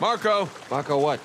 Marco! Marco what?